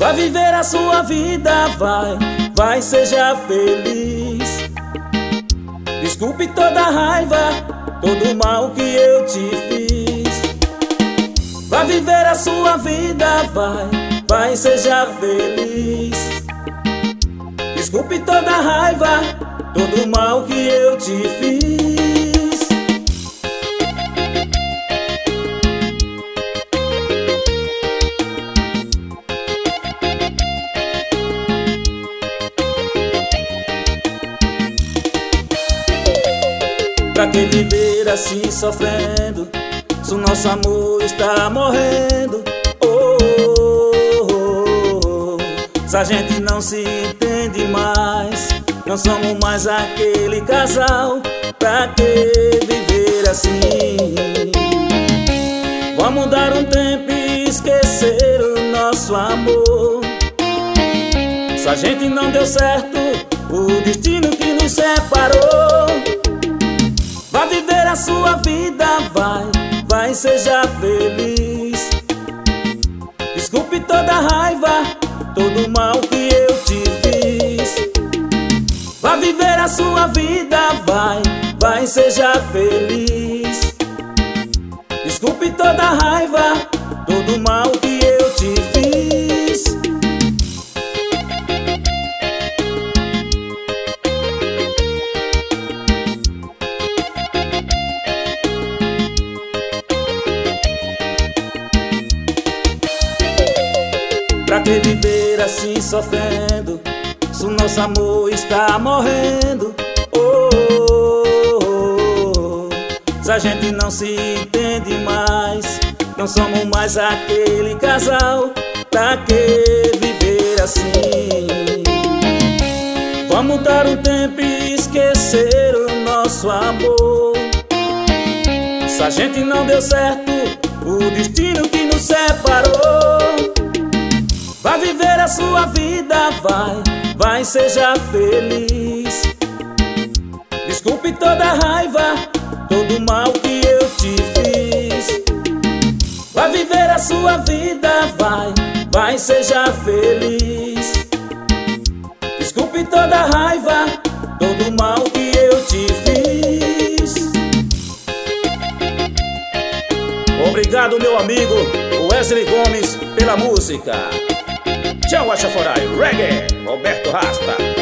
Vai viver a sua vida, vai, vai, seja feliz. Desculpe toda raiva, todo mal que eu te fiz. Vai viver a sua vida, vai, vai, seja feliz. Desculpe toda raiva, todo mal que eu te fiz. Que viver assim sofrendo. Se o nosso amor está morrendo oh, oh, oh, Se a gente não se entende mais Não somos mais aquele casal Pra que viver assim? Vamos dar um tempo e esquecer o nosso amor. Se a gente não deu certo O destino que nos separou sua vida, vai, vai, seja feliz. Desculpe toda raiva, todo mal que eu te fiz. Vai viver a sua vida, vai, vai, seja feliz. Desculpe toda raiva, todo mal que que viver assim sofrendo. Se o nosso amor está morrendo oh, oh, oh. Se a gente não se entende mais Não somos mais aquele casal Pra que viver assim. Vamos dar um tempo e esquecer o nosso amor. Se a gente não deu certo O destino que sua vida, vai, vai, seja feliz. Desculpe toda raiva, todo mal que eu te fiz. Vai viver a sua vida, vai, vai, seja feliz. Desculpe toda raiva, todo mal que eu te fiz. Obrigado, meu amigo Wesley Gomes, pela música. Tchau, Achaforai, Reggae, Roberto Rasta.